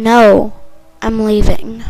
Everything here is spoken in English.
No, I'm leaving.